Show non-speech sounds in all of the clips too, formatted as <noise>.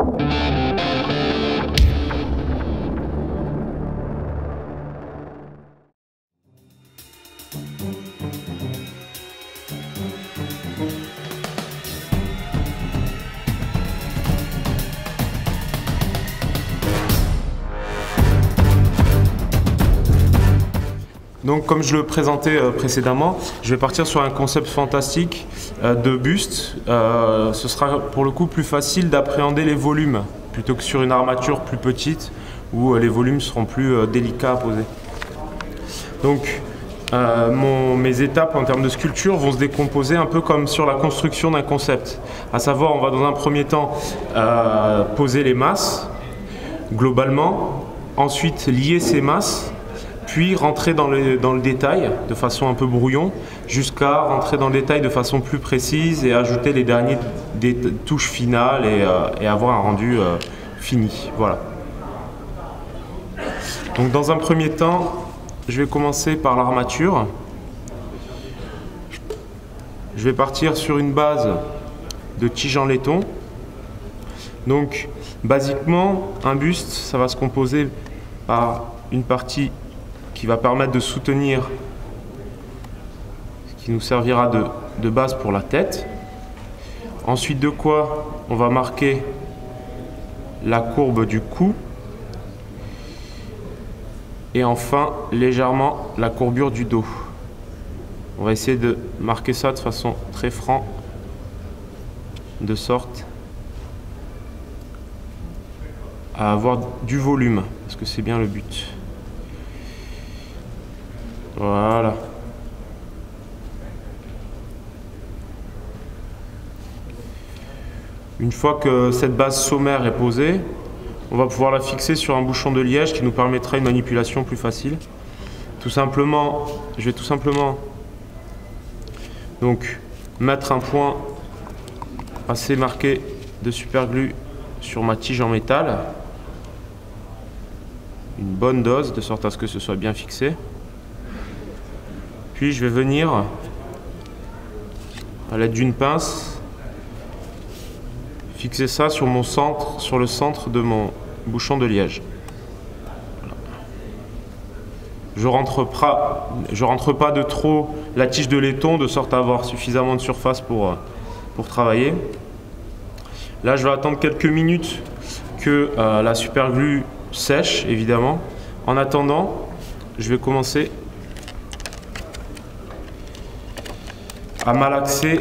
you. Donc comme je le présentais euh, précédemment, je vais partir sur un concept fantastique euh, de buste. Euh, ce sera pour le coup plus facile d'appréhender les volumes plutôt que sur une armature plus petite où les volumes seront plus délicats à poser. Donc mes étapes en termes de sculpture vont se décomposer un peu comme sur la construction d'un concept. À savoir, on va dans un premier temps poser les masses globalement, ensuite lier ces masses puis rentrer dans le, dans le détail de façon un peu brouillon, jusqu'à rentrer dans le détail de façon plus précise et ajouter les dernières touches finales et, euh, et avoir un rendu euh, fini. Voilà. Donc dans un premier temps, je vais commencer par l'armature. Je vais partir sur une base de tige en laiton. Donc, basiquement, un buste, ça va se composer par une partie qui va permettre de soutenir ce qui nous servira de, base pour la tête. Ensuite de quoi on va marquer la courbe du cou. Et enfin, légèrement, la courbure du dos. On va essayer de marquer ça de façon très franc, de sorte à avoir du volume, parce que c'est bien le but. Voilà. Une fois que cette base sommaire est posée, on va pouvoir la fixer sur un bouchon de liège qui nous permettra une manipulation plus facile. Tout simplement, je vais tout simplement donc mettre un point assez marqué de superglue sur ma tige en métal. Une bonne dose de sorte à ce que ce soit bien fixé. Puis je vais venir à l'aide d'une pince fixer ça sur mon centre, sur le centre de mon bouchon de liège. Je rentre pas, rentre pas de trop la tige de laiton de sorte à avoir suffisamment de surface pour, pour travailler. Là, je vais attendre quelques minutes que euh, la superglue sèche, évidemment. En attendant, je vais commencer à malaxer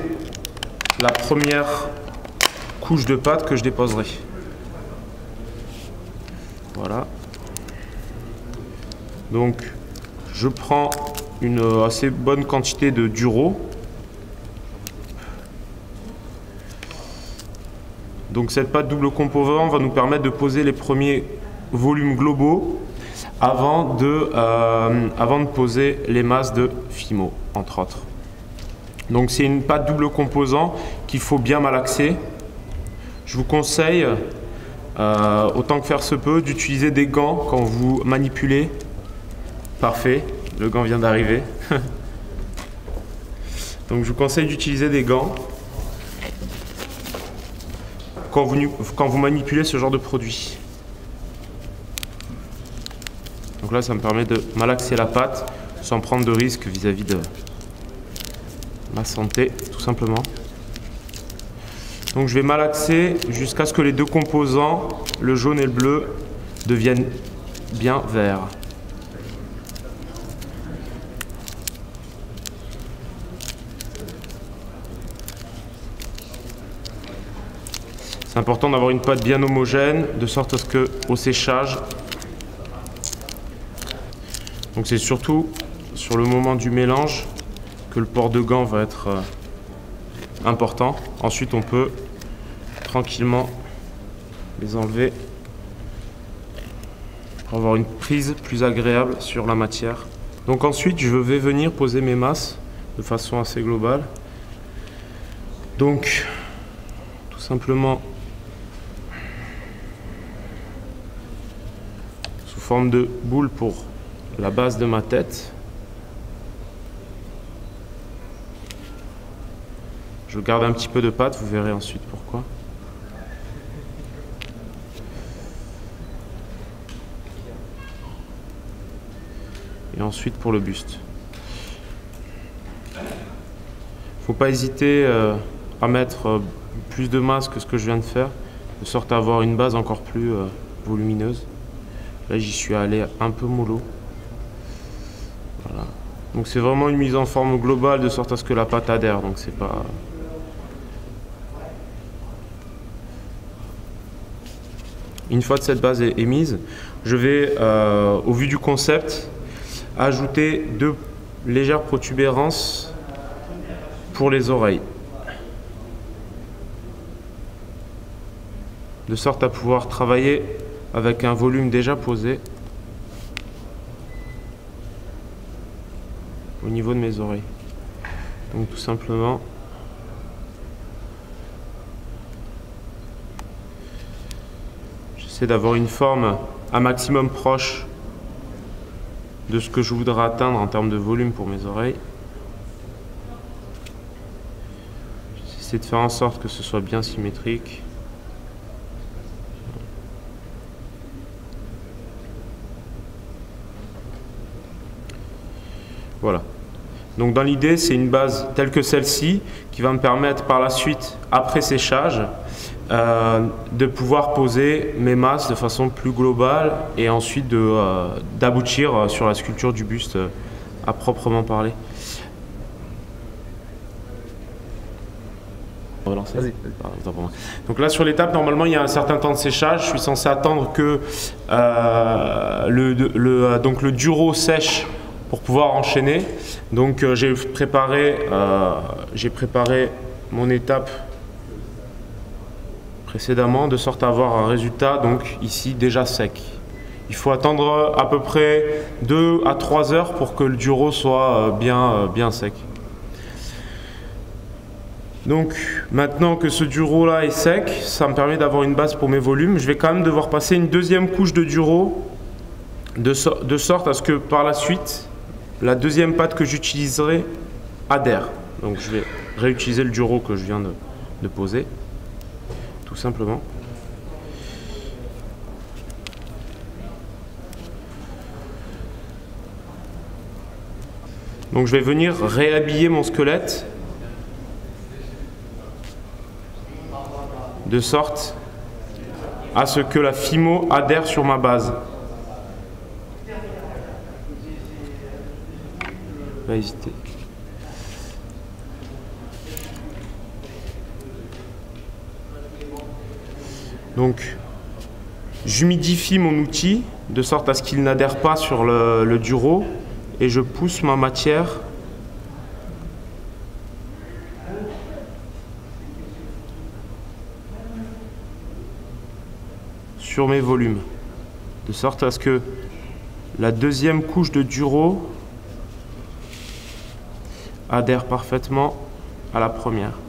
la première couche de pâte que je déposerai. Voilà. Donc, je prends une assez bonne quantité de duro. Donc cette pâte double composant va nous permettre de poser les premiers volumes globaux avant de, euh, avant de poser les masses de Fimo, entre autres. Donc c'est une pâte double composant qu'il faut bien malaxer. Je vous conseille, euh, autant que faire se peut, d'utiliser des gants quand vous manipulez. Parfait, le gant vient d'arriver. <laughs> Donc je vous conseille d'utiliser des gants quand vous, quand vous manipulez ce genre de produit. Donc là, ça me permet de malaxer la pâte sans prendre de risque vis-à-vis de, ma santé, tout simplement. Donc je vais malaxer jusqu'à ce que les deux composants, le jaune et le bleu, deviennent bien verts. C'est important d'avoir une pâte bien homogène, de sorte à ce que au séchage, donc c'est surtout sur le moment du mélange, le port de gants va être euh, important. Ensuite, on peut tranquillement les enlever pour avoir une prise plus agréable sur la matière. Donc ensuite, je vais venir poser mes masses de façon assez globale. Donc, tout simplement sous forme de boule pour la base de ma tête. Je garde un petit peu de pâte, vous verrez ensuite pourquoi. Et ensuite pour le buste. Il ne Faut pas hésiter euh, à mettre euh, plus de masse que ce que je viens de faire, de sorte à avoir une base encore plus euh, volumineuse. Là j'y suis allé un peu mollo. Donc c'est vraiment une mise en forme globale de sorte à ce que la pâte adhère. Une fois que cette base est, mise, je vais, euh, au vu du concept, ajouter deux légères protubérances pour les oreilles. De sorte à pouvoir travailler avec un volume déjà posé au niveau de mes oreilles. Donc tout simplement j'essaie d'avoir une forme un maximum proche de ce que je voudrais atteindre en termes de volume pour mes oreilles. J'essaie de faire en sorte que ce soit bien symétrique. Voilà. Donc dans l'idée, c'est une base telle que celle-ci qui va me permettre par la suite, après séchage, euh, de pouvoir poser mes masses de façon plus globale et ensuite euh, d'aboutir sur la sculpture du buste euh, à proprement parler. Donc là sur l'étape normalement il y a un certain temps de séchage. Je suis censé attendre que le, le, donc le duro sèche pour pouvoir enchaîner. Donc euh, j'ai préparé, euh, j'ai préparé mon étape précédemment de sorte à avoir un résultat donc ici déjà sec. Il faut attendre à peu près 2 à 3 heures pour que le duro soit euh, bien, bien sec. Donc maintenant que ce duro là est sec, ça me permet d'avoir une base pour mes volumes. Je vais quand même devoir passer une deuxième couche de duro de sorte à ce que par la suite la deuxième pâte que j'utiliserai adhère. Donc je vais réutiliser le duro que je viens de, poser, tout simplement. Donc je vais venir réhabiller mon squelette de sorte à ce que la FIMO adhère sur ma base. Donc, j'humidifie mon outil de sorte à ce qu'il n'adhère pas sur le, duro et je pousse ma matière sur mes volumes de sorte à ce que la deuxième couche de duro adhère parfaitement à la première.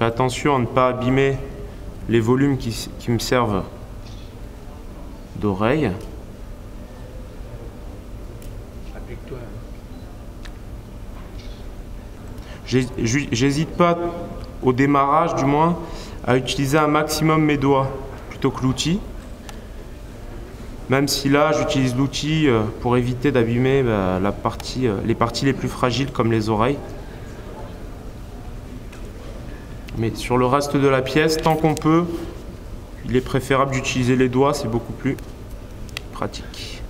Fais attention à ne pas abîmer les volumes qui, me servent d'oreille. J'hésite pas au démarrage du moins à utiliser un maximum mes doigts plutôt que l'outil. Même si là, j'utilise l'outil euh, pour éviter d'abîmer bah, partie, euh, les parties les plus fragiles comme les oreilles. Mais sur le reste de la pièce, tant qu'on peut, il est préférable d'utiliser les doigts, c'est beaucoup plus pratique.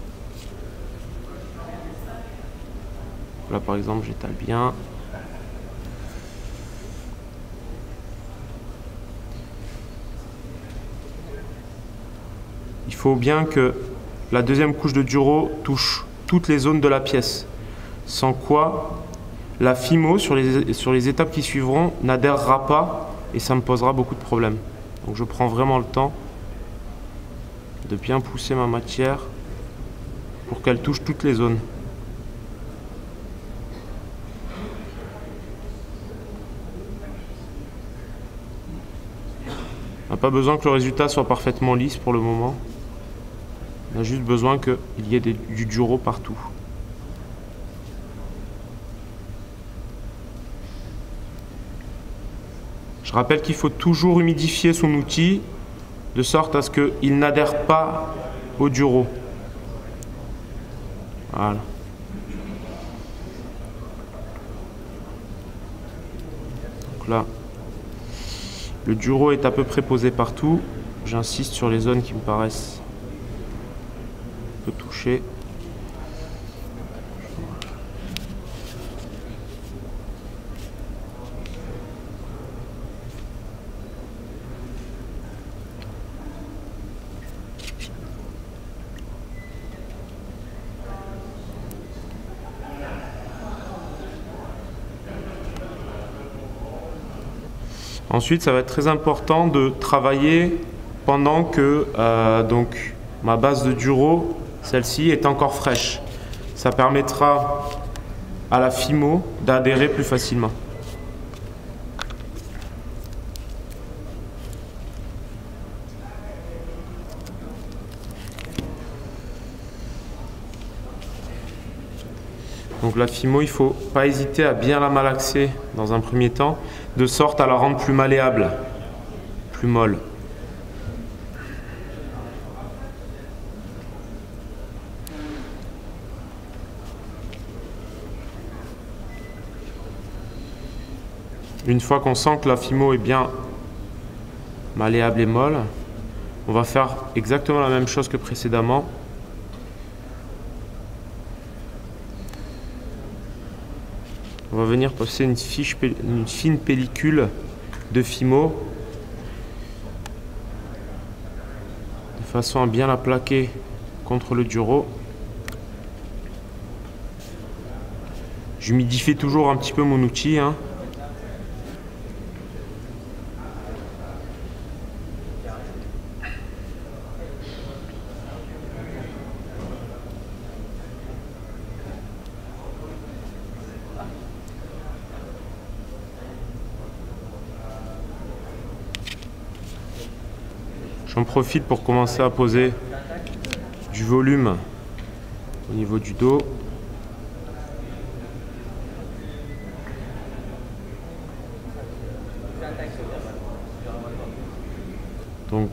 Là par exemple, j'étale bien. Il faut bien que la deuxième couche de duro touche toutes les zones de la pièce, sans quoi la FIMO sur les, sur les étapes qui suivront n'adhérera pas et ça me posera beaucoup de problèmes. Donc je prends vraiment le temps de bien pousser ma matière pour qu'elle touche toutes les zones. On n'a pas besoin que le résultat soit parfaitement lisse pour le moment. On a juste besoin qu'il y ait du duro partout. Je rappelle qu'il faut toujours humidifier son outil de sorte à ce qu'il n'adhère pas au duro. Voilà. Donc là, le duro est à peu près posé partout. J'insiste sur les zones qui me paraissent un peu touchées. Ensuite, ça va être très important de travailler pendant que euh, donc, ma base de duro, celle-ci, est encore fraîche. Ça permettra à la FIMO d'adhérer plus facilement. Donc la FIMO, il ne faut pas hésiter à bien la malaxer dans un premier temps, de sorte à la rendre plus malléable, plus molle. Une fois qu'on sent que la FIMO est bien malléable et molle, on va faire exactement la même chose que précédemment. Va venir passer une, fine pellicule de Fimo de façon à bien la plaquer contre le duro. J'humidifie toujours un petit peu mon outil. Hein. Profite pour commencer à poser du volume au niveau du dos. Donc,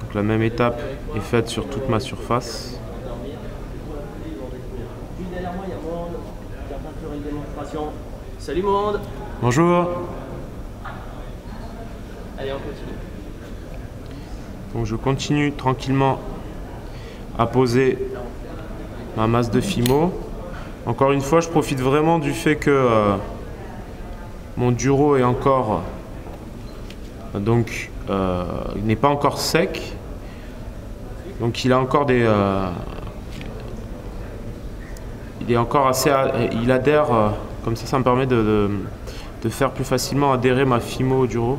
donc la même étape est faite sur toute ma surface. Salut monde Bonjour Donc je continue tranquillement à poser ma masse de Fimo. Encore une fois, je profite vraiment du fait que euh, mon duro est encore donc euh, n'est pas encore sec. Donc il a encore des euh, il est encore assez il adhère comme ça ça me permet de faire plus facilement adhérer ma Fimo au duro.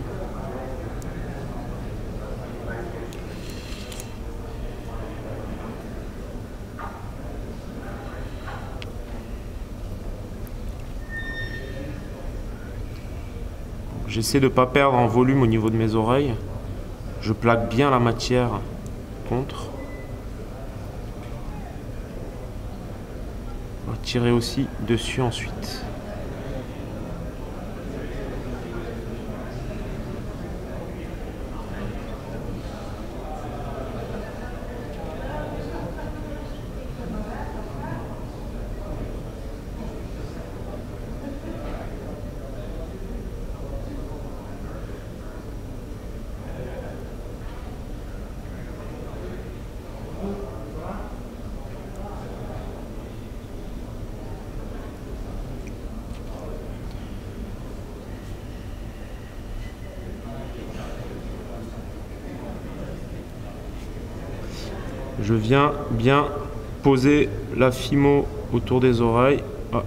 J'essaie de ne pas perdre en volume au niveau de mes oreilles. Je plaque bien la matière contre. On va tirer aussi dessus ensuite. Viens bien poser la fimo autour des oreilles. Ah,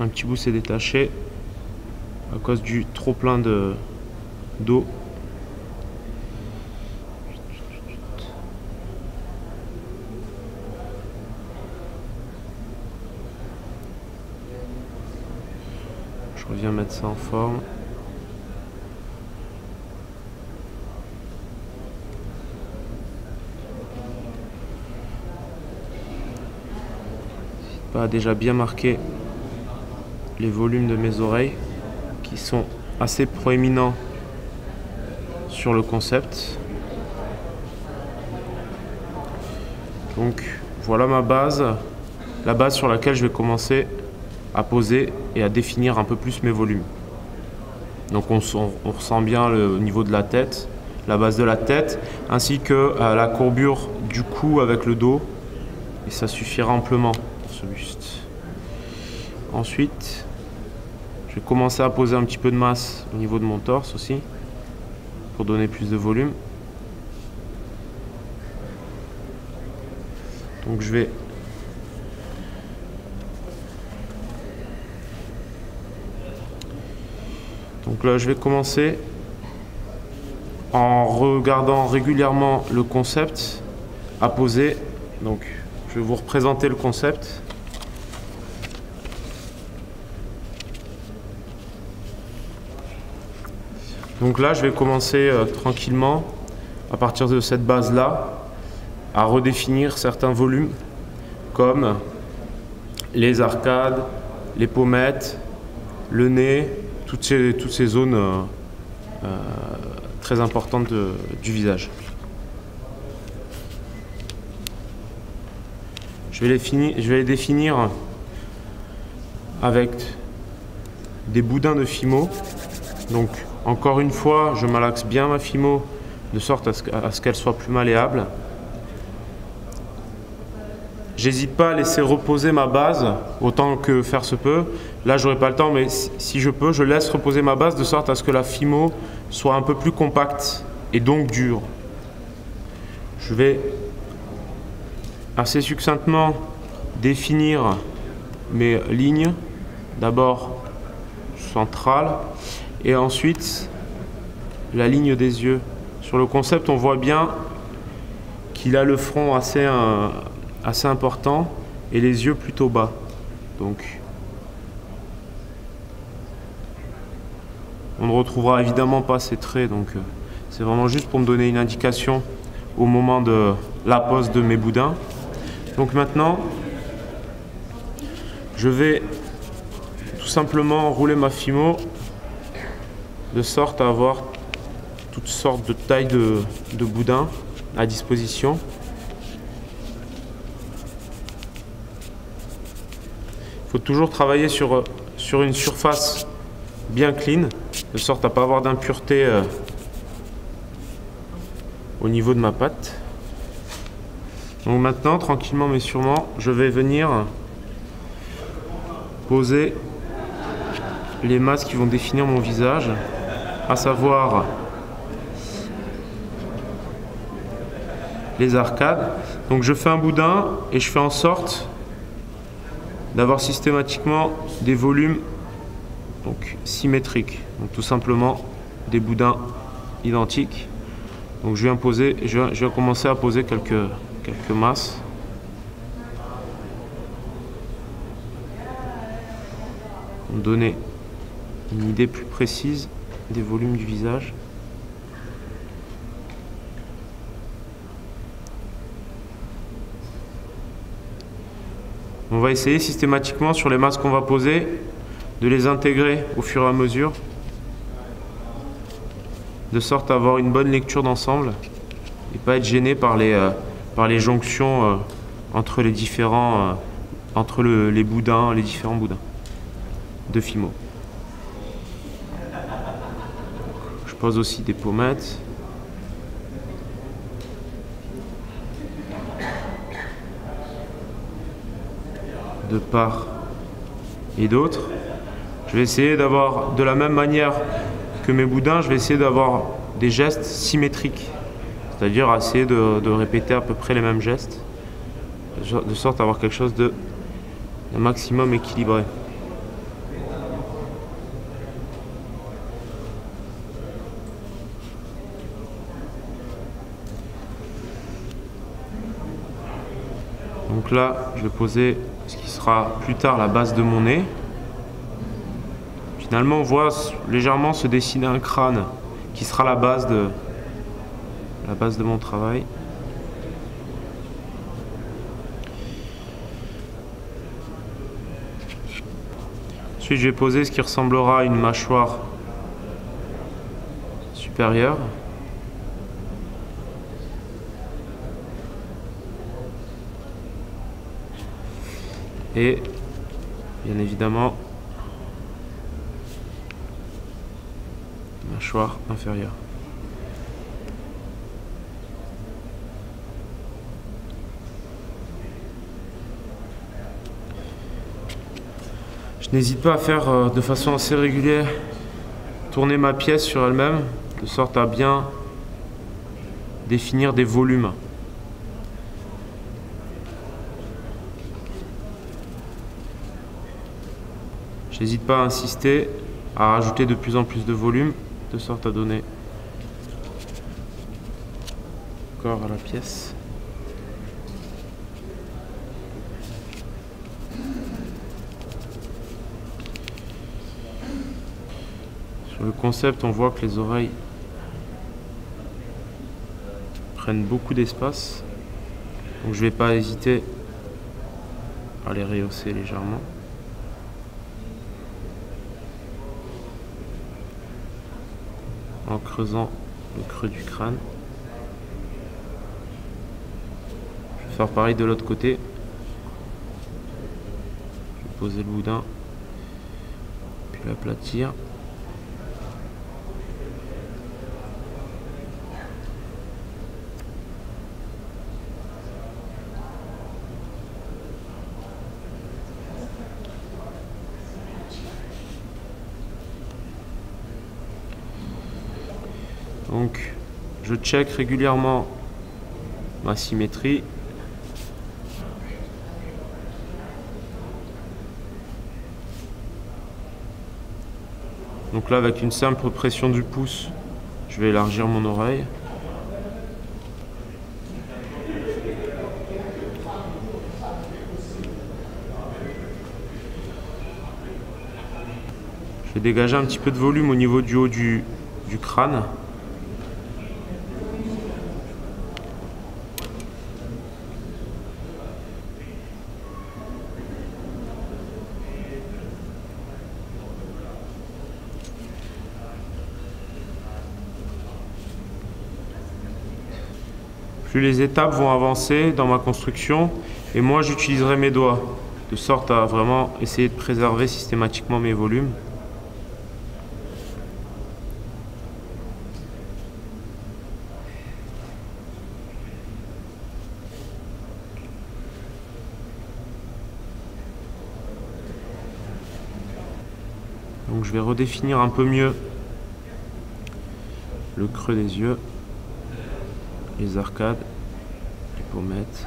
un petit bout s'est détaché à cause du trop plein de d'eau. Je reviens mettre ça en forme. Déjà bien marqué les volumes de mes oreilles qui sont assez proéminents sur le concept. Donc voilà ma base, la base sur laquelle je vais commencer à poser et à définir un peu plus mes volumes. Donc on, ressent bien le niveau de la tête, la base de la tête, ainsi que euh, la courbure du cou avec le dos. Et ça suffira amplement Ensuite, je vais commencer à poser un petit peu de masse au niveau de mon torse aussi, pour donner plus de volume. Donc je vais Donc là, je vais commencer en regardant régulièrement le concept à poser. Donc, je vais vous représenter le concept. Donc là, je vais commencer euh, tranquillement, à partir de cette base-là, à redéfinir certains volumes, comme les arcades, les pommettes, le nez, toutes ces, toutes ces zones euh, euh, très importantes du visage. Je vais, les je vais les définir avec des boudins de fimo. Donc encore une fois, je malaxe bien ma fimo de sorte à ce qu'elle soit plus malléable. J'hésite pas à laisser reposer ma base autant que faire se peut. Là, j'aurai pas le temps, mais si je peux, je laisse reposer ma base de sorte à ce que la fimo soit un peu plus compacte et donc dure. Je vais assez succinctement définir mes lignes. D'abord centrale et ensuite la ligne des yeux. Sur le concept, on voit bien qu'il a le front assez, euh, assez important et les yeux plutôt bas. Donc, on ne retrouvera évidemment pas ces traits, donc euh, c'est vraiment juste pour me donner une indication au moment de la pose de mes boudins. Donc maintenant, je vais tout simplement rouler ma fimo de sorte à avoir toutes sortes de tailles de, de boudins à disposition. Il faut toujours travailler sur, une surface bien clean, de sorte à ne pas avoir d'impureté euh, au niveau de ma pâte. Donc maintenant, tranquillement mais sûrement, je vais venir poser les masses qui vont définir mon visage, à savoir les arcades. Donc je fais un boudin et je fais en sorte d'avoir systématiquement des volumes donc, symétriques. Donc tout simplement des boudins identiques. Donc je viens, vais, je commencer à poser quelques, quelques masses. Pour donner une idée plus précise des volumes du visage. On va essayer systématiquement sur les masses qu'on va poser de les intégrer au fur et à mesure de sorte à avoir une bonne lecture d'ensemble et pas être gêné par les, euh, jonctions euh, entre les différents euh, entre les boudins, les différents boudins de Fimo. Pose aussi des pommettes. de part et d'autre. Je vais essayer d'avoir, de la même manière que mes boudins, je vais essayer d'avoir des gestes symétriques. C'est-à-dire essayer de, répéter à peu près les mêmes gestes, de sorte à avoir quelque chose de maximum équilibré. Donc là, je vais poser ce qui sera plus tard la base de mon nez. Finalement, on voit légèrement se dessiner un crâne qui sera la base de, la base de mon travail. Ensuite, je vais poser ce qui ressemblera à une mâchoire supérieure. Et bien évidemment, mâchoire inférieure. Je n'hésite pas à faire euh, de façon assez régulière tourner ma pièce sur elle-même, de sorte à bien définir des volumes. Je n'hésite pas à insister, à rajouter de plus en plus de volume, de sorte à donner corps à la pièce. Sur le concept, on voit que les oreilles prennent beaucoup d'espace. Donc je ne vais pas hésiter à les rehausser légèrement. En le creux du crâne. Je vais faire pareil de l'autre côté. Je vais poser le boudin, puis l'aplatir. Donc je check régulièrement ma symétrie. Donc là avec une simple pression du pouce, je vais élargir mon oreille. Je vais dégager un petit peu de volume au niveau du haut du, du crâne. Les étapes vont avancer dans ma construction et moi j'utiliserai mes doigts de sorte à vraiment essayer de préserver systématiquement mes volumes. Donc je vais redéfinir un peu mieux le creux des yeux les arcades, les pommettes.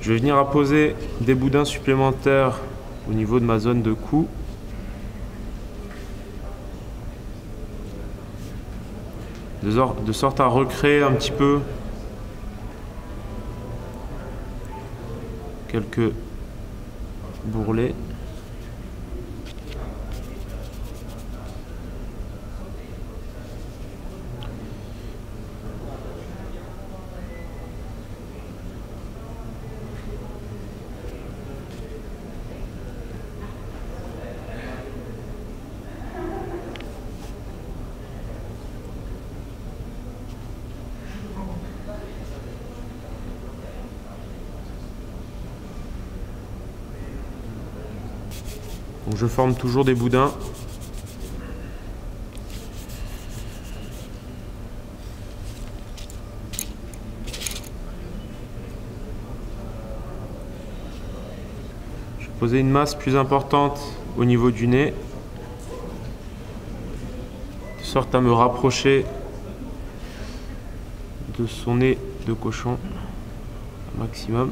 Je vais venir apposer des boudins supplémentaires au niveau de ma zone de cou de, sorte à recréer un petit peu quelques bourrelets. Je forme toujours des boudins. Je vais poser une masse plus importante au niveau du nez, de sorte à me rapprocher de son nez de cochon maximum.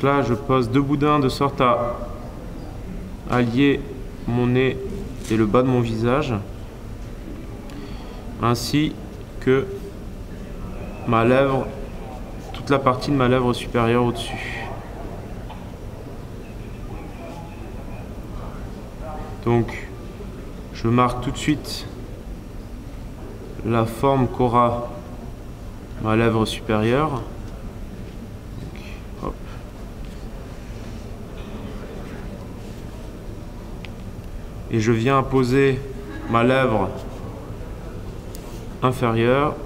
Donc là, je pose deux boudins de sorte à allier mon nez et le bas de mon visage, ainsi que ma lèvre, toute la partie de ma lèvre supérieure au-dessus. Donc, je marque tout de suite la forme qu'aura ma lèvre supérieure. Et je viens poser ma lèvre inférieure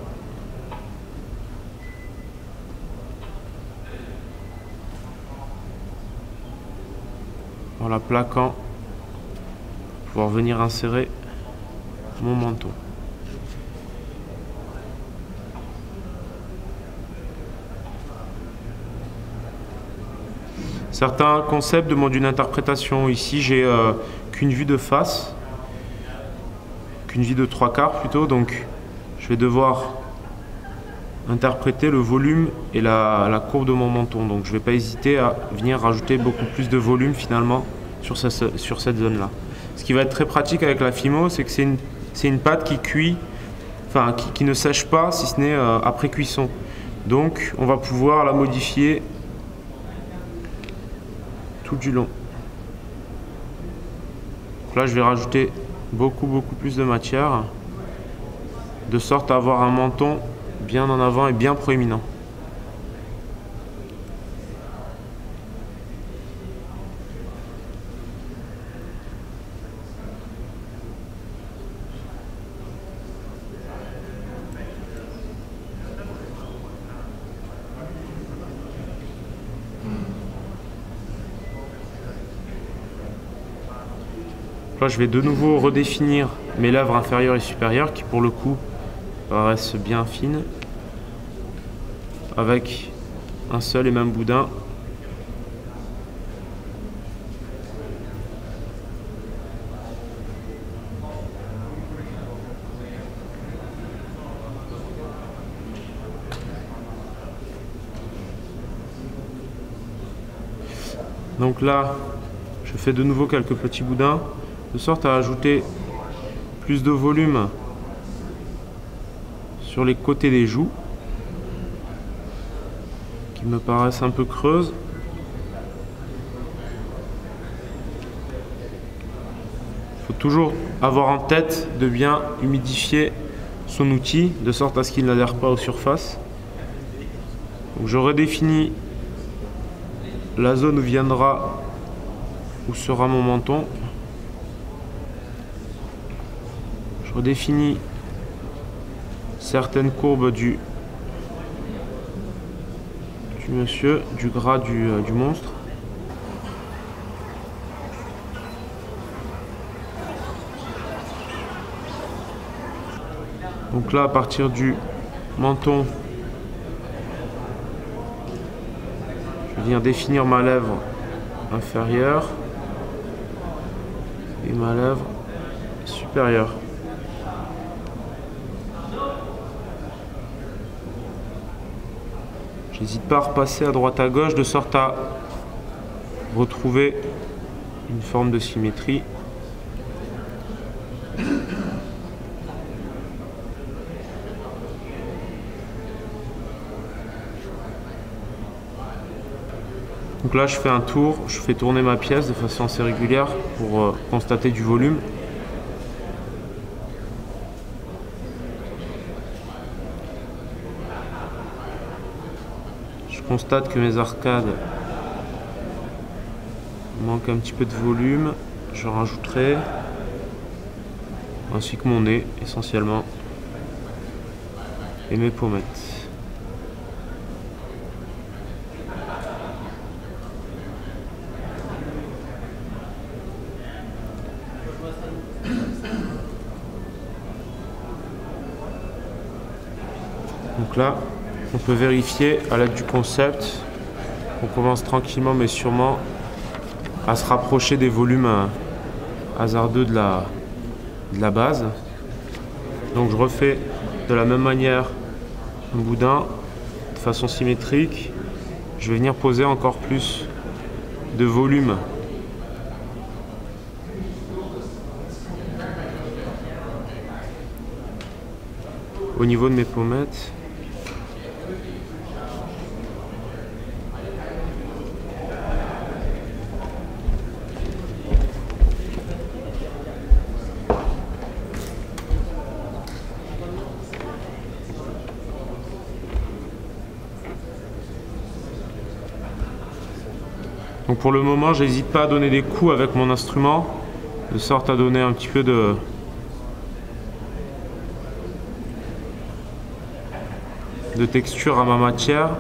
en la plaquant pour venir insérer mon menton. Certains concepts demandent une interprétation. Ici, j'ai euh, vue de face, qu'une vue de trois quarts plutôt. Donc, je vais devoir interpréter le volume et la, courbe de mon menton. Donc, je ne vais pas hésiter à venir rajouter beaucoup plus de volume finalement sur, cette zone-là. Ce qui va être très pratique avec la Fimo, c'est que c'est une, une, pâte qui cuit, enfin qui, ne sèche pas si ce n'est euh, après cuisson. Donc, on va pouvoir la modifier tout du long. Là, je vais rajouter beaucoup, beaucoup plus de matière, de sorte à avoir un menton bien en avant et bien proéminent. Je vais de nouveau redéfinir mes lèvres inférieures et supérieures qui pour le coup paraissent bien fines avec un seul et même boudin. Donc là, je fais de nouveau quelques petits boudins de sorte à ajouter plus de volume sur les côtés des joues qui me paraissent un peu creuses. Il faut toujours avoir en tête de bien humidifier son outil de sorte à ce qu'il n'adhère pas aux surfaces. je redéfinis la zone où viendra où sera mon menton redéfinit certaines courbes du, monsieur, du gras du, euh, du monstre. Donc là, à partir du menton, je viens définir ma lèvre inférieure et ma lèvre supérieure. N'hésite pas à repasser à droite à gauche de sorte à retrouver une forme de symétrie. Donc là je fais un tour, je fais tourner ma pièce de façon assez régulière pour euh, constater du volume. Constate que mes arcades manquent un petit peu de volume. Je rajouterai ainsi que mon nez essentiellement et mes pommettes. Donc là, peut vérifier à l'aide du concept. On commence tranquillement mais sûrement à se rapprocher des volumes euh, hasardeux de la, de la base. Donc je refais de la même manière un boudin de façon symétrique. je vais venir poser encore plus de volume au niveau de mes pommettes. Pour le moment, j'hésite pas à donner des coups avec mon instrument, de sorte à donner un petit peu de, de texture à ma matière,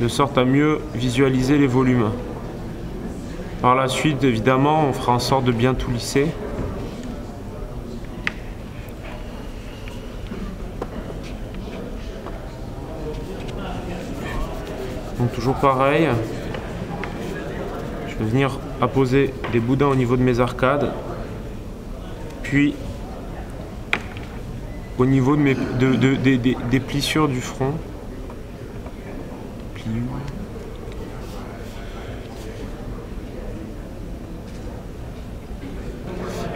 de sorte à mieux visualiser les volumes. Par la suite, évidemment, on fera en sorte de bien tout lisser. Donc toujours pareil, je vais venir apposer des boudins au niveau de mes arcades, puis au niveau de mes, des plissures du front.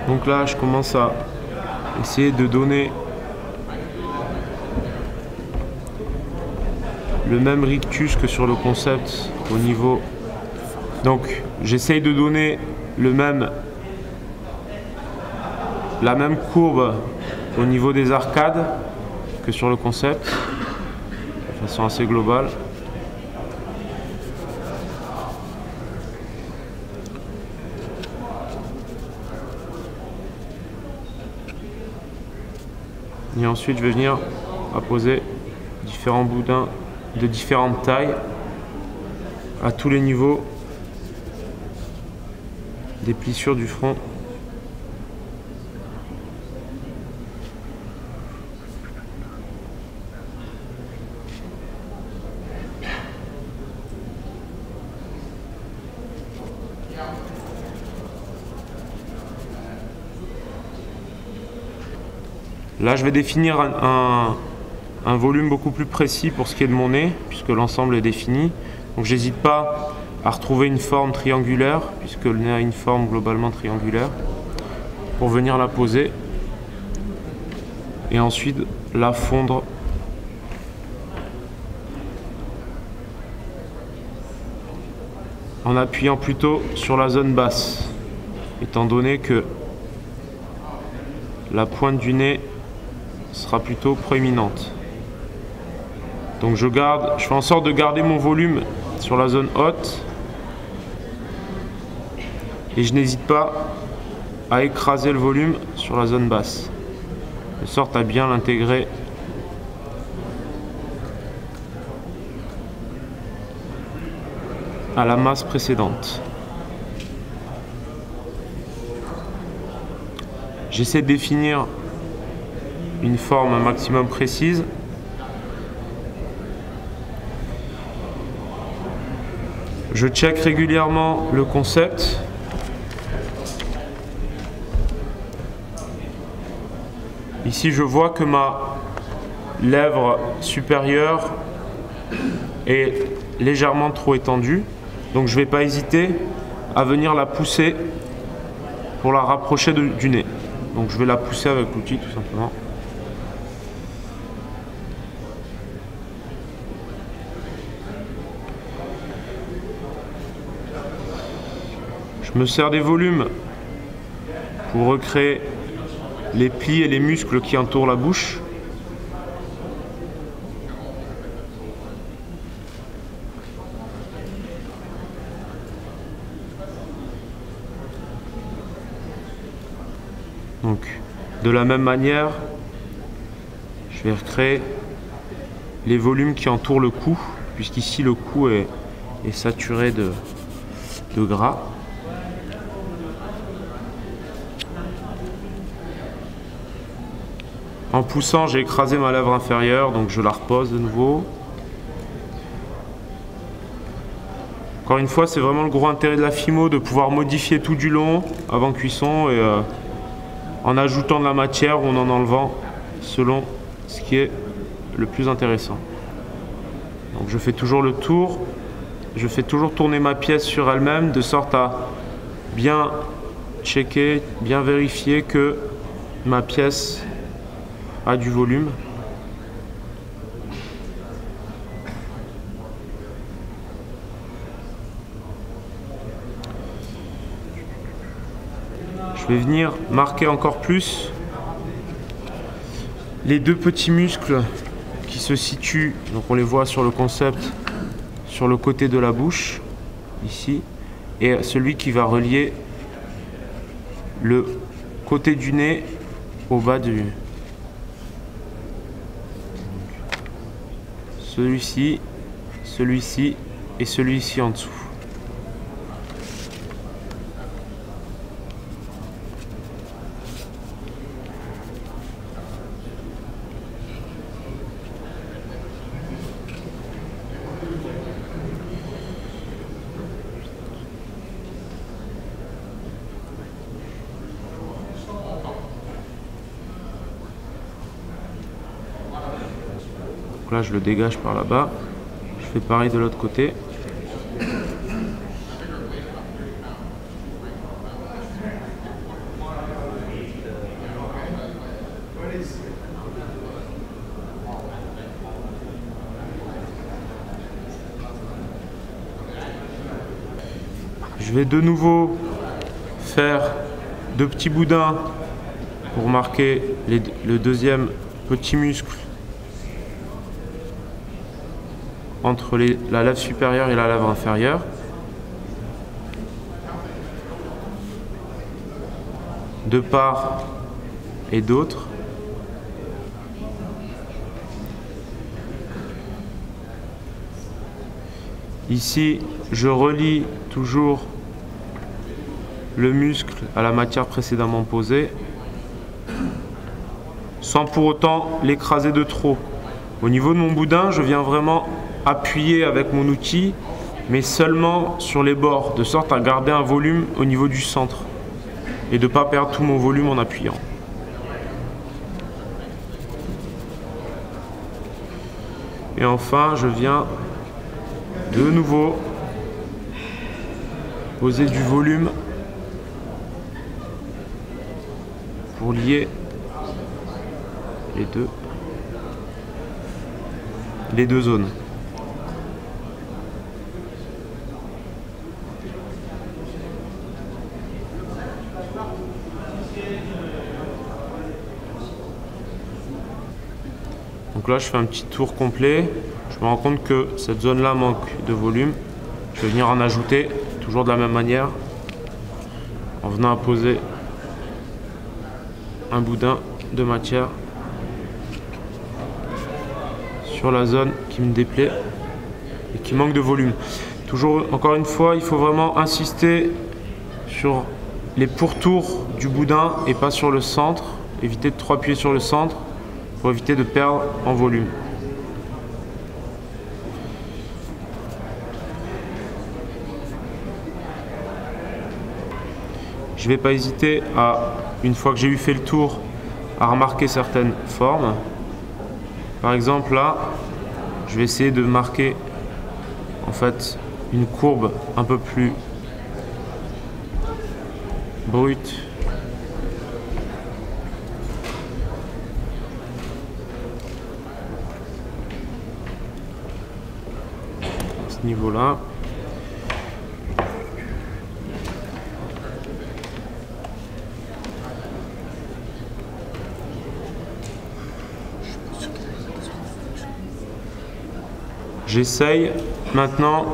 Donc là, je commence à essayer de donner le même rictus que sur le concept au niveau. Donc, j'essaye de donner la même courbe au niveau des arcades que sur le concept, de façon assez globale. Et ensuite, je vais venir apposer différents boudins de différentes tailles à tous les niveaux des plissures du front Là, je vais définir un, volume beaucoup plus précis pour ce qui est de mon nez, puisque l'ensemble est défini. Donc, j'hésite pas à retrouver une forme triangulaire, puisque le nez a une forme globalement triangulaire, pour venir la poser. Et ensuite, la fondre en appuyant plutôt sur la zone basse, étant donné que la pointe du nez sera plutôt proéminente. Donc je garde, je fais en sorte de garder mon volume sur la zone haute et je n'hésite pas à écraser le volume sur la zone basse, de sorte à bien l'intégrer à la masse précédente. J'essaie de définir une forme maximum précise. Je check régulièrement le concept. Ici, je vois que ma lèvre supérieure est légèrement trop étendue. Donc je ne vais pas hésiter à venir la pousser pour la rapprocher du nez. Donc je vais la pousser avec l'outil tout simplement. Je me sers des volumes pour recréer les plis et les muscles qui entourent la bouche. Donc, de la même manière, je vais recréer les volumes qui entourent le cou, puisqu'ici le cou est, saturé de gras. En poussant, j'ai écrasé ma lèvre inférieure, donc je la repose de nouveau. Encore une fois, c'est vraiment le gros intérêt de la Fimo de pouvoir modifier tout du long avant cuisson et euh, en ajoutant de la matière ou en en enlevant selon ce qui est le plus intéressant. Donc je fais toujours le tour je fais toujours tourner ma pièce sur elle-même de sorte à bien checker, bien vérifier que ma pièce a du volume. Je vais venir marquer encore plus les deux petits muscles qui se situent, donc on les voit sur le concept, sur le côté de la bouche, ici, et celui qui va relier le côté du nez au bas du... Celui-ci, celui-ci et celui-ci en dessous. là, le dégage par là-bas. Je fais pareil de l'autre côté. Je vais de nouveau faire deux petits boudins pour marquer le deuxième petit muscle entre la lèvre supérieure et la lèvre inférieure. De part et d'autre. Ici, je relie toujours le muscle à la matière précédemment posée sans pour autant l'écraser de trop. Au niveau de mon boudin, je viens vraiment appuyer avec mon outil, mais seulement sur les bords, de sorte à garder un volume au niveau du centre et de ne pas perdre tout mon volume en appuyant. Et enfin, je viens de nouveau poser du volume pour lier les deux, les deux zones. Donc là, je fais un petit tour complet. Je me rends compte que cette zone-là manque de volume. Je vais venir en ajouter, toujours de la même manière, en venant poser un boudin de matière sur la zone qui me déplaît et qui manque de volume. Toujours, encore une fois, il faut vraiment insister sur les pourtours du boudin et pas sur le centre. Éviter de trop appuyer sur le centre pour éviter de perdre en volume. Je ne vais pas hésiter à, une fois que j'ai eu fait le tour, à remarquer certaines formes. Par exemple là, je vais essayer de marquer en fait une courbe un peu plus brute niveau-là. J'essaye maintenant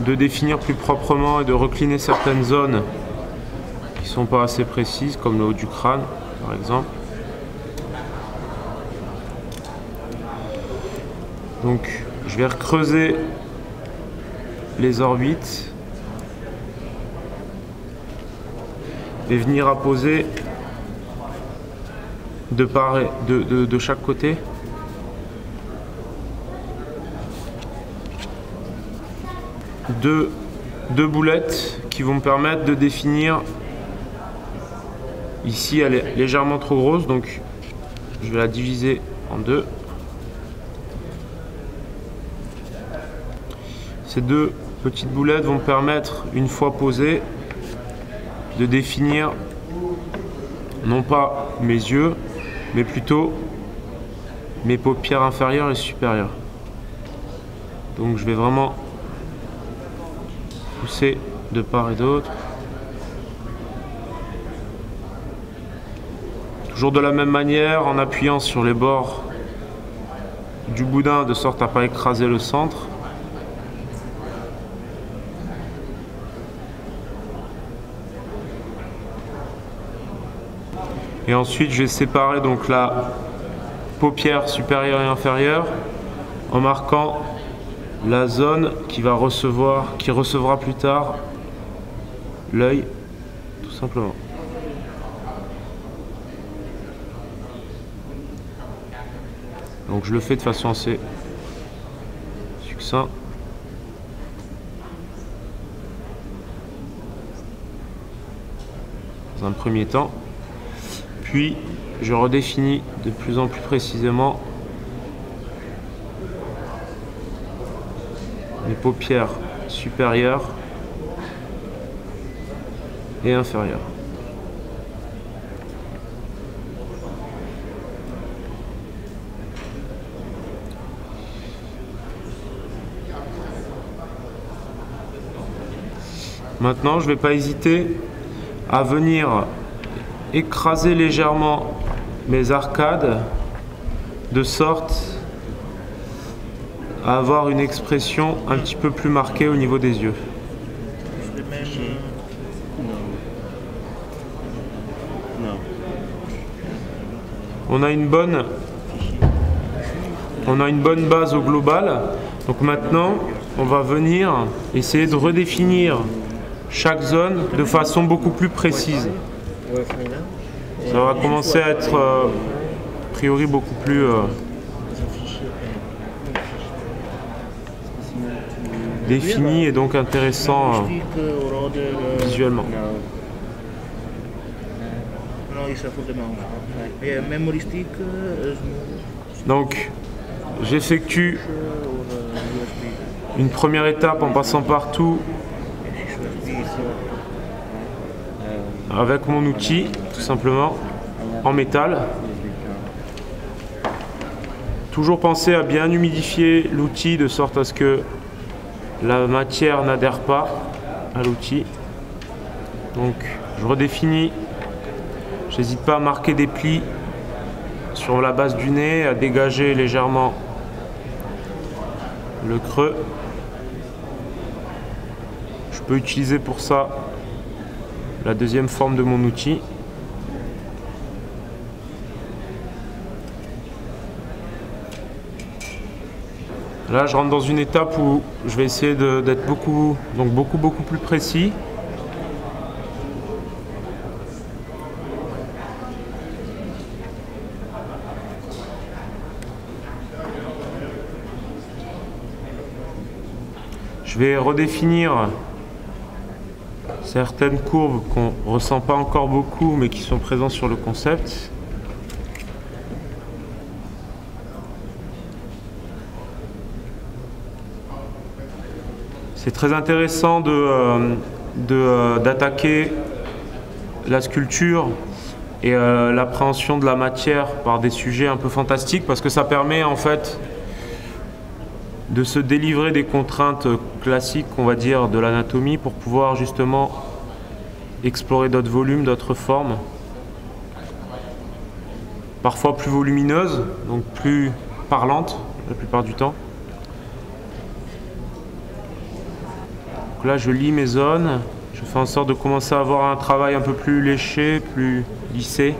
de définir plus proprement et de recliner certaines zones qui sont pas assez précises, comme le haut du crâne par exemple. Donc je vais recreuser les orbites et venir apposer de, part de, de chaque côté. Deux, deux boulettes qui vont me permettre de définir ici elle est légèrement trop grosse donc je vais la diviser en deux ces deux petites boulettes vont me permettre, une fois posées, de définir non pas mes yeux, mais plutôt mes paupières inférieures et supérieures. Donc je vais vraiment pousser de part et d'autre. Toujours de la même manière, en appuyant sur les bords du boudin de sorte à ne pas écraser le centre. Et ensuite, je vais séparer donc la paupière supérieure et inférieure en marquant la zone qui va recevoir, qui recevra plus tard l'œil, tout simplement. Donc je le fais de façon assez succincte. Dans un premier temps. Puis je redéfinis de plus en plus précisément les paupières supérieures et inférieures. Maintenant, je ne vais pas hésiter à venir écraser légèrement mes arcades de sorte à avoir une expression un petit peu plus marquée au niveau des yeux. On a une bonne base au global. Donc maintenant, on va venir essayer de redéfinir chaque zone de façon beaucoup plus précise. Ça va commencer à être euh, a priori beaucoup plus euh, défini et donc intéressant euh, visuellement. Donc j'effectue une première étape en passant partout avec mon outil, tout simplement, en métal. Toujours penser à bien humidifier l'outil de sorte à ce que la matière n'adhère pas à l'outil. Donc je redéfinis, j'hésite pas à marquer des plis sur la base du nez, à dégager légèrement le creux. Je peux utiliser pour ça la deuxième forme de mon outil. Là, je rentre dans une étape où je vais essayer d'être beaucoup, donc beaucoup, beaucoup plus précis. Je vais redéfinir certaines courbes qu'on ressent pas encore beaucoup mais qui sont présentes sur le concept. C'est très intéressant euh, euh, d'attaquer la sculpture et euh, l'appréhension de la matière par des sujets un peu fantastiques parce que ça permet en fait de se délivrer des contraintes classiques, on va dire, de l'anatomie pour pouvoir justement explorer d'autres volumes, d'autres formes, parfois plus volumineuses, donc plus parlantes la plupart du temps. Donc là, je lis mes zones, je fais en sorte de commencer à avoir un travail un peu plus léché, plus lissé,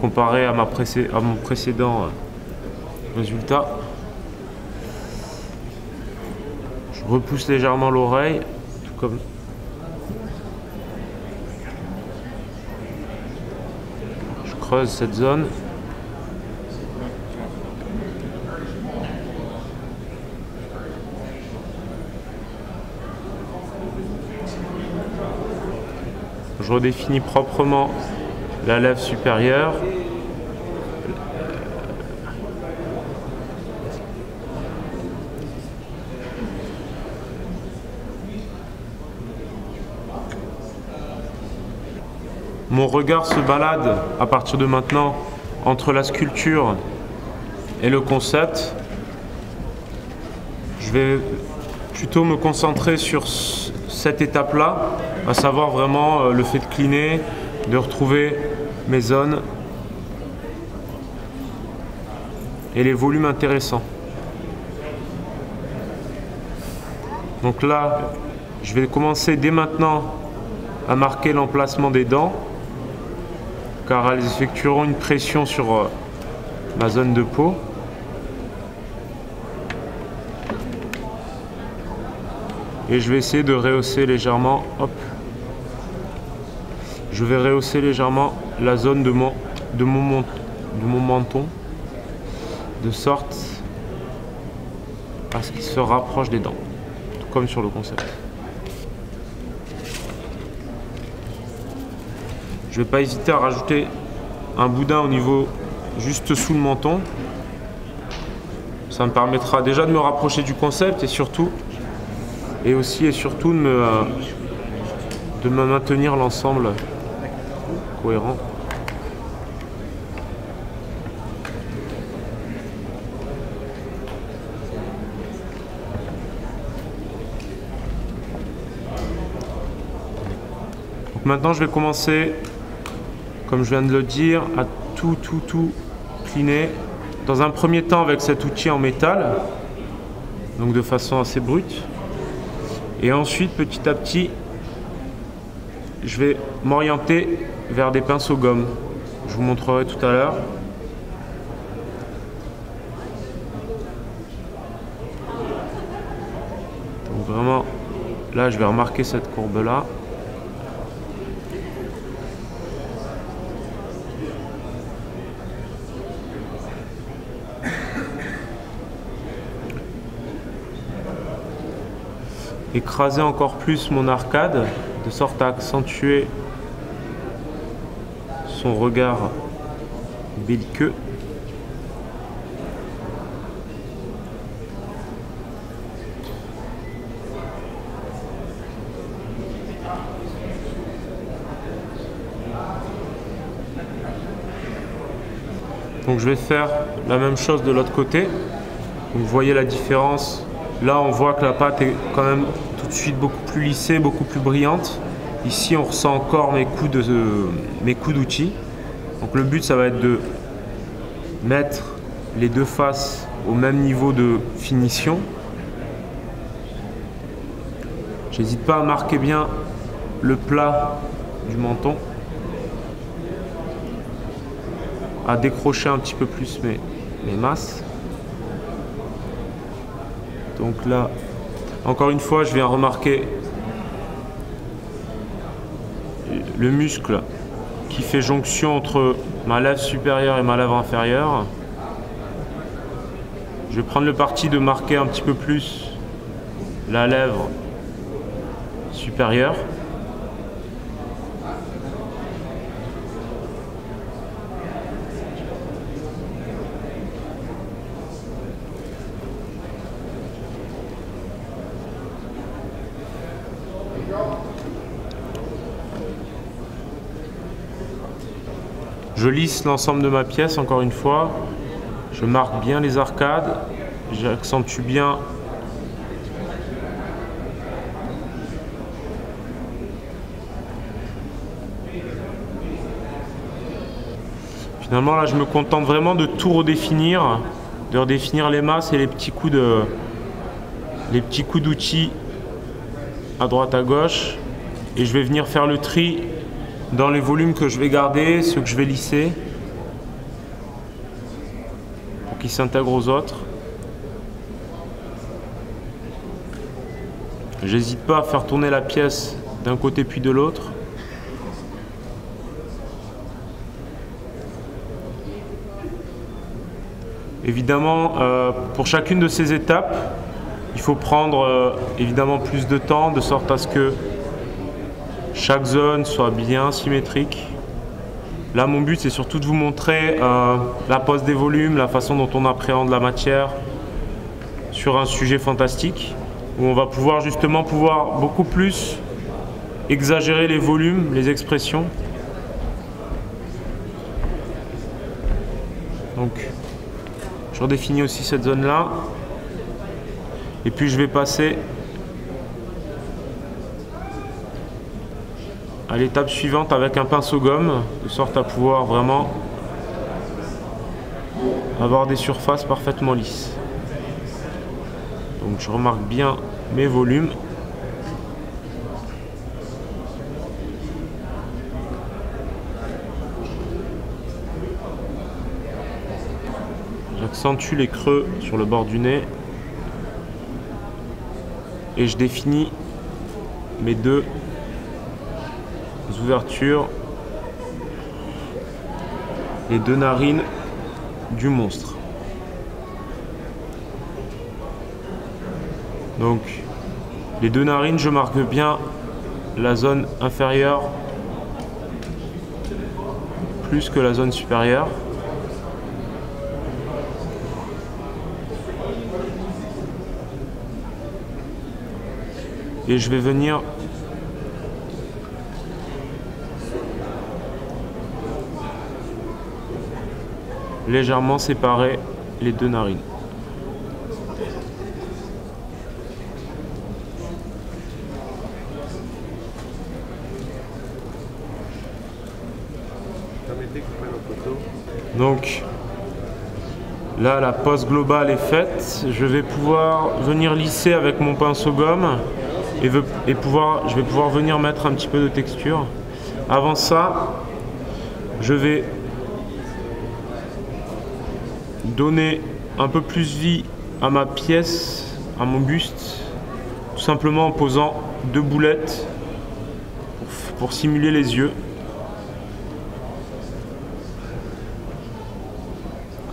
comparé à, ma à mon précédent euh, résultat. Repousse légèrement l'oreille, tout comme je creuse cette zone. Je redéfinis proprement la lèvre supérieure. Mon regard se balade à partir de maintenant entre la sculpture et le concept, je vais plutôt me concentrer sur cette étape-là, à savoir vraiment euh, le fait de cleaner, de retrouver mes zones et les volumes intéressants. Donc là, je vais commencer dès maintenant à marquer l'emplacement des dents car elles effectueront une pression sur euh, ma zone de peau. Et je vais essayer de rehausser légèrement, hop. Je vais rehausser légèrement la zone de mon, de mon, menton, de sorte à ce qu'il se rapproche des dents, comme sur le concept. Je vais pas hésiter à rajouter un boudin au niveau juste sous le menton. Ça me permettra déjà de me rapprocher du concept et surtout et aussi et surtout de me, de me maintenir l'ensemble cohérent. maintenant je vais commencer comme je viens de le dire, à tout, tout, tout cleaner. Dans un premier temps avec cet outil en métal, donc de façon assez brute. Et ensuite, petit à petit, je vais m'orienter vers des pinceaux gomme. Je vous montrerai tout à l'heure. Donc vraiment, là, je vais remarquer cette courbe-là. Écraser encore plus mon arcade de sorte à accentuer son regard belliqueux. Donc je vais faire la même chose de l'autre côté. vous voyez la différence Là, on voit que la pâte est quand même tout de suite beaucoup plus lissée, beaucoup plus brillante. Ici, on ressent encore mes coups d'outils. Donc le but, ça va être de mettre les deux faces au même niveau de finition. J'hésite pas à marquer bien le plat du menton, à décrocher un petit peu plus mes, mes masses. Donc là, encore une fois, je viens remarquer le muscle qui fait jonction entre ma lèvre supérieure et ma lèvre inférieure. Je vais prendre le parti de marquer un petit peu plus la lèvre supérieure. Je lisse l'ensemble de ma pièce encore une fois. Je marque bien les arcades. J'accentue bien Finalement là je me contente vraiment de tout redéfinir, de redéfinir les masses et les petits coups de les petits coups d'outils à droite à gauche et je vais venir faire le tri dans les volumes que je vais garder, ceux que je vais lisser, pour qu'ils s'intègrent aux autres. J'hésite pas à faire tourner la pièce d'un côté puis de l'autre. Évidemment, euh, pour chacune de ces étapes, il faut prendre euh, évidemment plus de temps de sorte à ce que chaque zone soit bien symétrique. Là, mon but, c'est surtout de vous montrer euh, la pose des volumes, la façon dont on appréhende la matière sur un sujet fantastique, où on va pouvoir justement pouvoir beaucoup plus exagérer les volumes, les expressions. Donc, je redéfinis aussi cette zone-là. Et puis, je vais passer à l'étape suivante avec un pinceau gomme, de sorte à pouvoir vraiment avoir des surfaces parfaitement lisses. Donc je remarque bien mes volumes. J'accentue les creux sur le bord du nez et je définis mes deux ouvertures, les deux narines du monstre. Donc les deux narines, je marque bien la zone inférieure plus que la zone supérieure. Et je vais venir légèrement séparer les deux narines. Donc là la pose globale est faite. Je vais pouvoir venir lisser avec mon pinceau gomme et, pouvoir, je vais pouvoir venir mettre un petit peu de texture. Avant ça, je vais donner un peu plus vie à ma pièce, à mon buste, tout simplement en posant deux boulettes pour, simuler les yeux.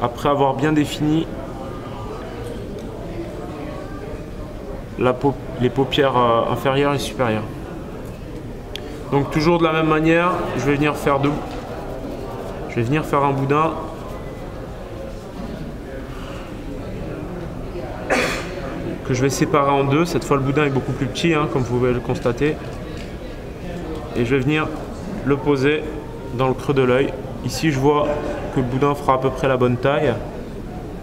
Après avoir bien défini les paupières euh, inférieures et supérieures. Donc toujours de la même manière, je vais venir faire deux. Je vais venir faire un boudin que je vais séparer en deux. Cette fois, le boudin est beaucoup plus petit, hein, comme vous pouvez le constater. Et je vais venir le poser dans le creux de l'œil. Ici, je vois que le boudin fera à peu près la bonne taille.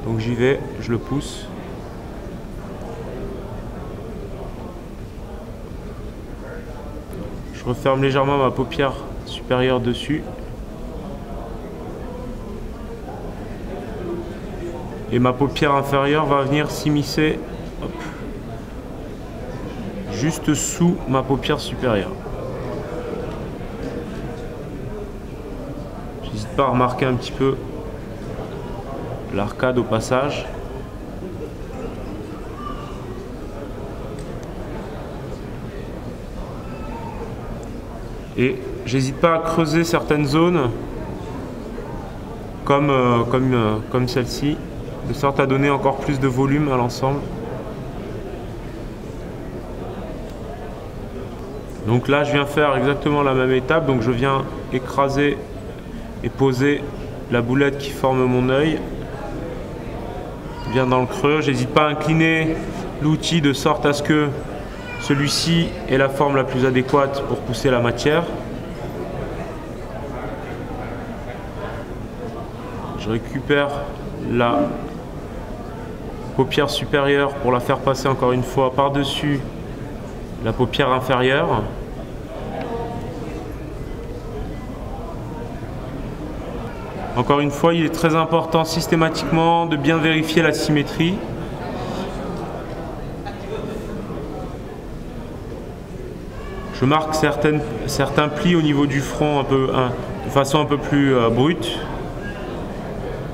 Donc j'y vais, je le pousse. Je referme légèrement ma paupière supérieure dessus. Et ma paupière inférieure va venir s'immiscer juste sous ma paupière supérieure. J'hésite pas à remarquer un petit peu l'arcade au passage. Et j'hésite pas à creuser certaines zones comme, euh, euh, comme celle-ci, de sorte à donner encore plus de volume à l'ensemble. Donc là, je viens faire exactement la même étape. Donc je viens écraser et poser la boulette qui forme mon œil bien dans le creux. J'hésite pas à incliner l'outil de sorte à ce que celui-ci ait la forme la plus adéquate pour pousser la matière. Je récupère la paupière supérieure pour la faire passer encore une fois par-dessus la paupière inférieure. Encore une fois, il est très important systématiquement de bien vérifier la symétrie. Je marque certains plis au niveau du front de façon un peu plus euh, brute.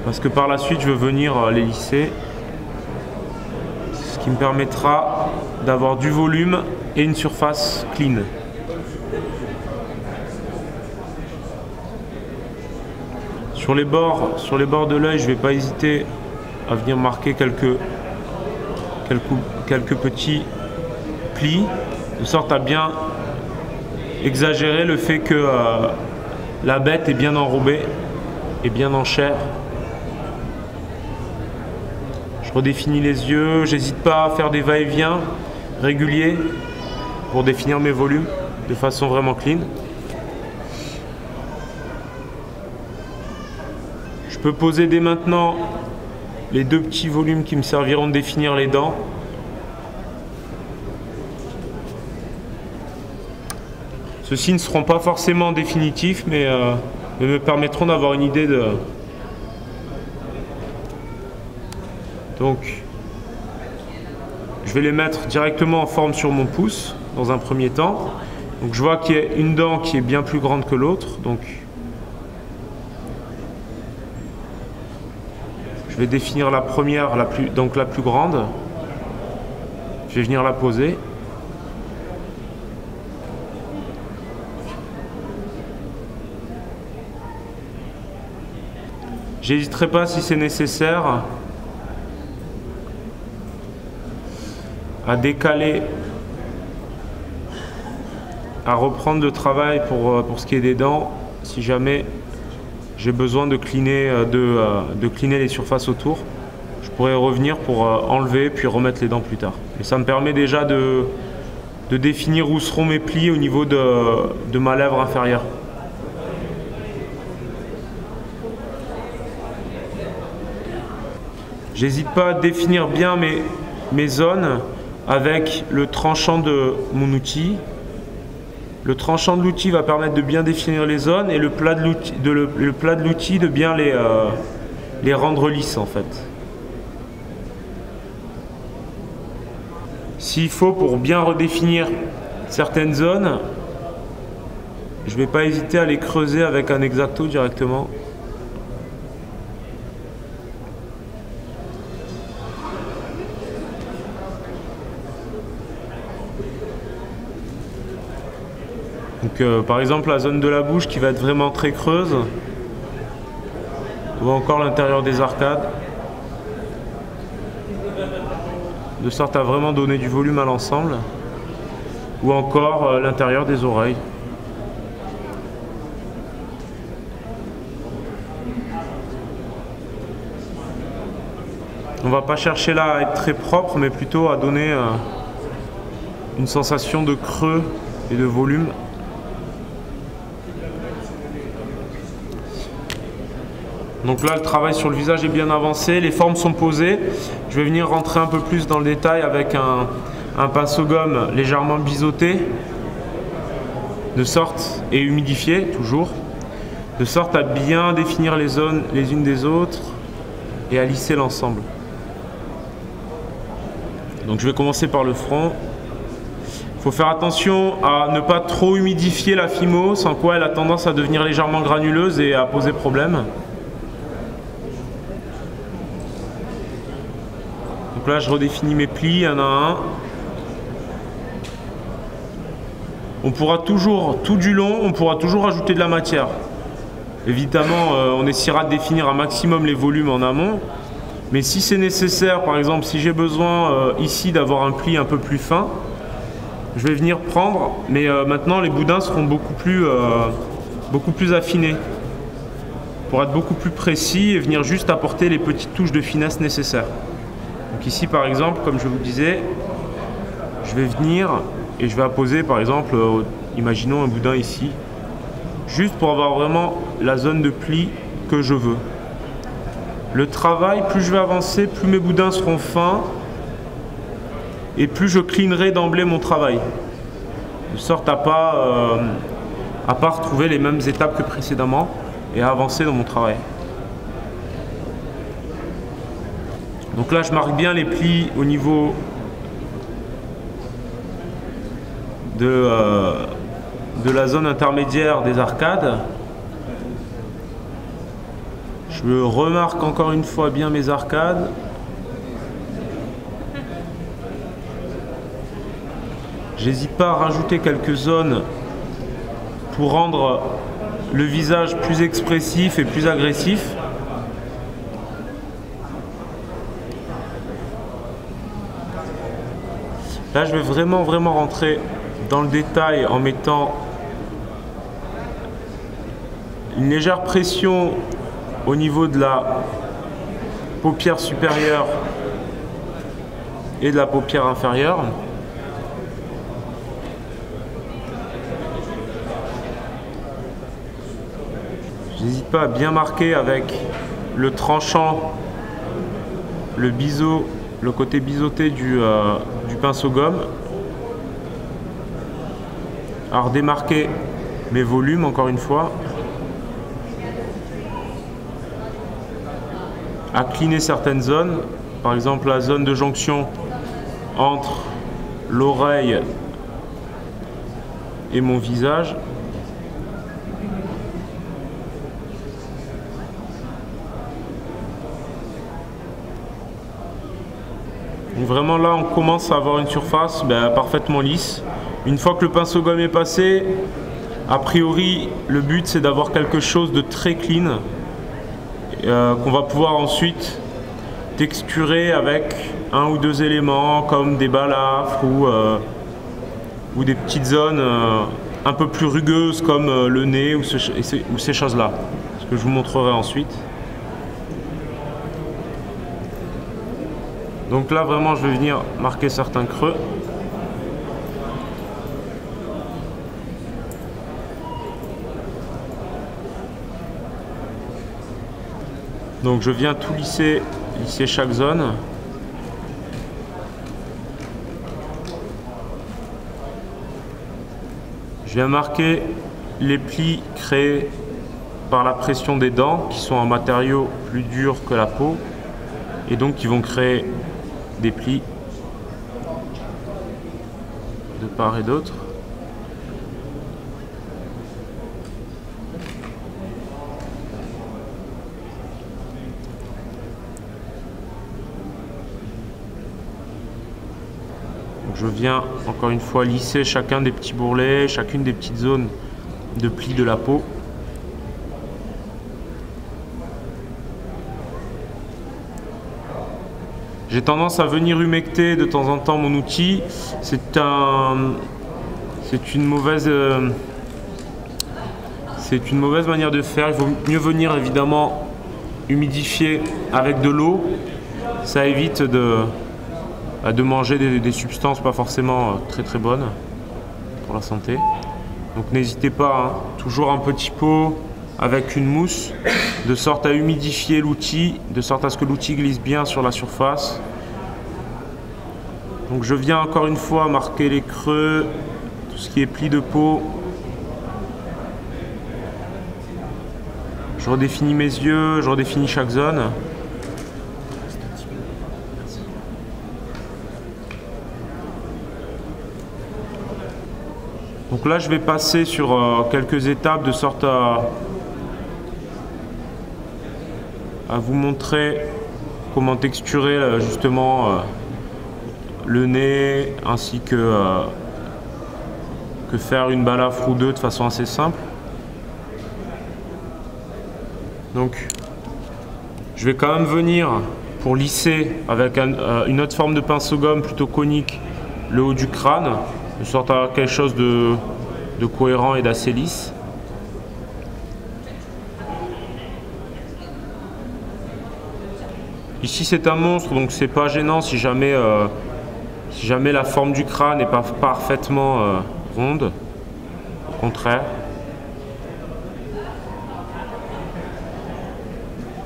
Parce que par la suite, je veux venir euh, les lisser. Ce qui me permettra d'avoir du volume et une surface clean. Sur les bords, sur les bords de l'œil, je ne vais pas hésiter à venir marquer quelques, quelques, quelques petits plis, de sorte à bien exagérer le fait que euh, la bête est bien enrobée et bien en chair. Je redéfinis les yeux, j'hésite pas à faire des va-et-vient réguliers pour définir mes volumes de façon vraiment clean. Je peux poser dès maintenant les deux petits volumes qui me serviront de définir les dents. Ceux-ci ne seront pas forcément définitifs, mais, euh, me permettront d'avoir une idée de... Donc, je vais les mettre directement en forme sur mon pouce, dans un premier temps. Je vois qu'il y a une dent qui est bien plus grande que l'autre. Donc je vais définir la première, la plus, donc la plus grande. Je vais venir la poser. J'hésiterai pas si c'est nécessaire à décaler, à reprendre le travail pour, euh, pour ce qui est des dents, si jamais j'ai besoin de cleaner, euh, de, euh, de les surfaces autour. Je pourrais revenir pour enlever puis remettre les dents plus tard. Et ça me permet déjà de, de définir où seront mes plis au niveau de, de ma lèvre inférieure. J'hésite pas à définir bien mes, mes zones avec le tranchant de mon outil. Le tranchant de l'outil va permettre de bien définir les zones et le plat de l'outil de, bien les, euh, les rendre lisses en fait. S'il faut pour bien redéfinir certaines zones, je ne vais pas hésiter à les creuser avec un exacto directement. Par exemple la zone de la bouche qui va être vraiment très creuse, ou encore l'intérieur des arcades, de sorte à vraiment donner du volume à l'ensemble, ou encore euh, l'intérieur des oreilles. On va pas chercher là à être très propre, mais plutôt à donner euh, une sensation de creux et de volume Donc là, le travail sur le visage est bien avancé, les formes sont posées. Je vais venir rentrer un peu plus dans le détail avec un, pinceau gomme légèrement biseauté, de sorte, et humidifié toujours, de sorte à bien définir les zones les unes des autres et à lisser l'ensemble. Donc je vais commencer par le front. Il faut faire attention à ne pas trop humidifier la fimo, sans quoi elle a tendance à devenir légèrement granuleuse et à poser problème. Je redéfinis mes plis un à un. On pourra toujours, tout du long, on pourra toujours ajouter de la matière. Évidemment, euh, on essaiera de définir un maximum les volumes en amont. Mais si c'est nécessaire, par exemple, si j'ai besoin euh, ici d'avoir un pli un peu plus fin, je vais venir prendre. Mais euh, maintenant, les boudins seront beaucoup plus, beaucoup plus affinés pour être beaucoup plus précis et venir juste apporter les petites touches de finesse nécessaires. Donc ici par exemple, comme je vous disais, je vais venir et je vais apposer par exemple, euh, imaginons un boudin ici, juste pour avoir vraiment la zone de pli que je veux. Le travail, plus je vais avancer, plus mes boudins seront fins et plus je clinerai d'emblée mon travail. De sorte à pas, euh, à pas retrouver les mêmes étapes que précédemment et à avancer dans mon travail. Donc là, je marque bien les plis au niveau de, euh, la zone intermédiaire des arcades. Je remarque encore une fois bien mes arcades. J'hésite pas à rajouter quelques zones pour rendre le visage plus expressif et plus agressif. Là, je vais vraiment, vraiment rentrer dans le détail en mettant une légère pression au niveau de la paupière supérieure et de la paupière inférieure. J'hésite pas à bien marquer avec le tranchant, le biseau, le côté biseauté du, euh, du pinceau gomme. À redémarquer mes volumes encore une fois. À cleaner certaines zones, par exemple la zone de jonction entre l'oreille et mon visage. Vraiment là on commence à avoir une surface ben, parfaitement lisse. Une fois que le pinceau gomme est passé, a priori le but c'est d'avoir quelque chose de très clean euh, qu'on va pouvoir ensuite texturer avec un ou deux éléments comme des balafres ou, euh, des petites zones euh, un peu plus rugueuses comme le nez ou, ou ces choses-là. Ce que je vous montrerai ensuite. Donc là vraiment je vais venir marquer certains creux. Donc je viens tout lisser, lisser chaque zone. Je viens marquer les plis créés par la pression des dents qui sont en matériaux plus durs que la peau et donc qui vont créer des plis de part et d'autre. je viens encore une fois lisser chacun des petits bourrelets, chacune des petites zones de plis de la peau. J'ai tendance à venir humecter de temps en temps mon outil. C'est un, c'est une mauvaise, euh, c'est une mauvaise manière de faire. Il vaut mieux venir évidemment humidifier avec de l'eau. Ça évite de, de manger des, substances pas forcément euh, très très bonnes pour la santé. Donc n'hésitez pas, hein. toujours un petit pot avec une mousse, de sorte à humidifier l'outil, de sorte à ce que l'outil glisse bien sur la surface. Donc je viens encore une fois marquer les creux, tout ce qui est pli de peau. Je redéfinis mes yeux, je redéfinis chaque zone. Donc là, je vais passer sur euh, quelques étapes de sorte à à vous montrer comment texturer euh, justement euh, le nez ainsi que, euh, que faire une balafre ou deux de façon assez simple. Donc je vais quand même venir pour lisser avec une autre forme de pinceau gomme plutôt conique le haut du crâne, de sorte à quelque chose de, de cohérent et d'assez lisse. Ici c'est un monstre donc c'est pas gênant si jamais, euh, si jamais la forme du crâne n'est pas parfaitement euh, ronde. Au contraire.